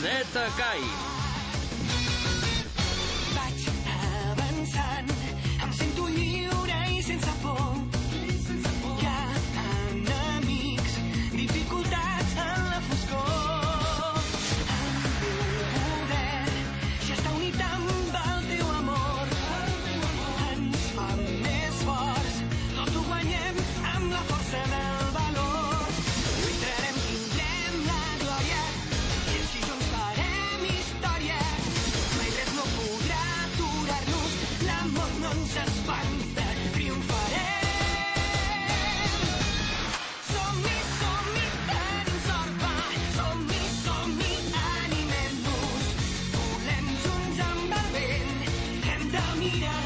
ZKI. Vaig avançant, em sento lliure i sense por. Sense por. Dificultats està unit amb el teu amor. Més forts, amb la força del mira.